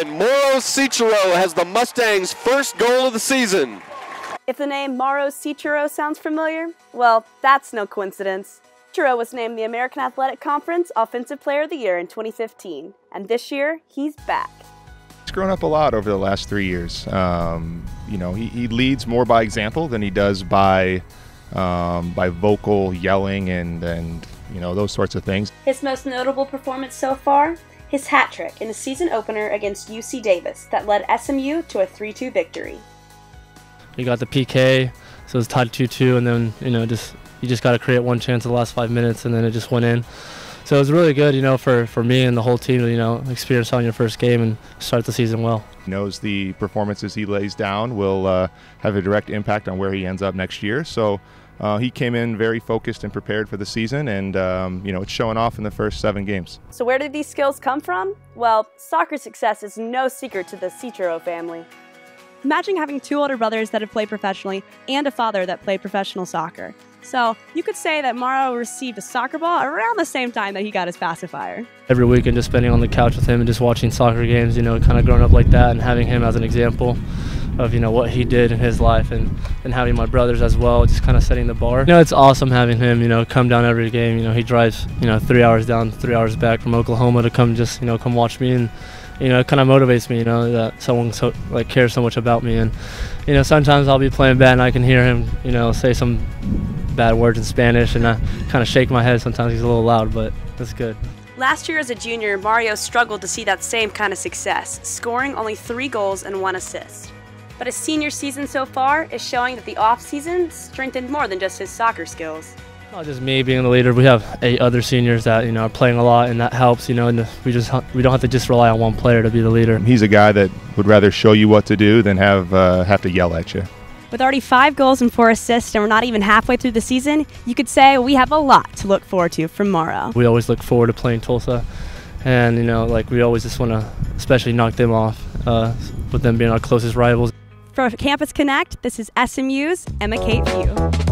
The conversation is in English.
and Mauro Cichero has the Mustangs' first goal of the season. If the name Mauro Cichero sounds familiar, well, that's no coincidence. Cichero was named the American Athletic Conference Offensive Player of the Year in 2015, and this year he's back. He's grown up a lot over the last three years. Um, you know, he, he, leads more by example than he does by um, by vocal yelling and and you know those sorts of things. His most notable performance so far, his hat trick in the season opener against UC Davis that led SMU to a 3-2 victory. We got the PK, so it was tied 2-2, and then you know just you just got to create one chance in the last five minutes, and then it just went in. So it was really good, you know, for, for me and the whole team to, you know, experience on your first game and start the season well. He knows the performances he lays down will uh, have a direct impact on where he ends up next year. So uh, he came in very focused and prepared for the season, and um, you know it's showing off in the first seven games. So where did these skills come from? Well, soccer success is no secret to the Cichero family. Imagine having two older brothers that have played professionally and a father that played professional soccer. So you could say that Mauro received a soccer ball around the same time that he got his pacifier. Every weekend, just spending on the couch with him and just watching soccer games, you know, kind of growing up like that and having him as an example of you know what he did in his life and and having my brothers as well just kind of setting the bar you know it's awesome having him you know come down every game you know he drives you know three hours down three hours back from oklahoma to come just you know come watch me and you know, it kind of motivates me, you know, that someone so like cares so much about me. And, you know, sometimes I'll be playing bad and I can hear him, you know, say some bad words in Spanish and I kind of shake my head. Sometimes he's a little loud, but that's good. Last year as a junior, Mauro struggled to see that same kind of success, scoring only three goals and one assist. But his senior season so far is showing that the off-season strengthened more than just his soccer skills. Not just me being the leader. We have eight other seniors that you know are playing a lot, and that helps. You know, and we just we don't have to just rely on one player to be the leader. He's a guy that would rather show you what to do than have uh, have to yell at you. With already five goals and four assists, and we're not even halfway through the season, you could say we have a lot to look forward to from Mauro. We always look forward to playing Tulsa, and you know, like we always just want to, especially knock them off, uh, with them being our closest rivals. For Campus Connect, this is SMU's Emmakate Few.